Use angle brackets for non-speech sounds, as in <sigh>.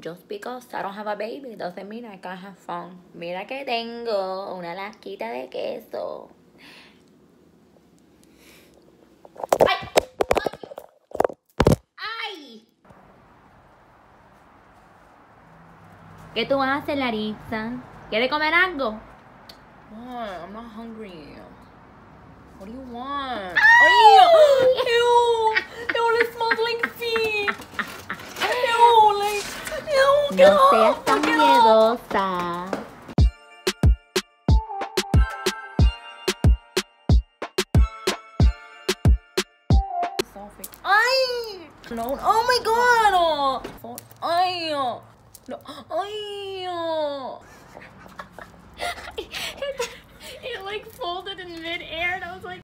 just because I don't have a baby doesn't mean I can't have fun. Mira que tengo una lasquita de queso. ¡Ay! ¡Ay! ¿Qué tú haces, Larissa? ¿Quieres comer algo? I'm not hungry. What do you want? no seas tan miedosa. ¡Ay! No, ¡Oh, my God! Oh, ¡Ay! Oh. No, ¡Ay! Oh. <laughs> it like folded in midair and I was like...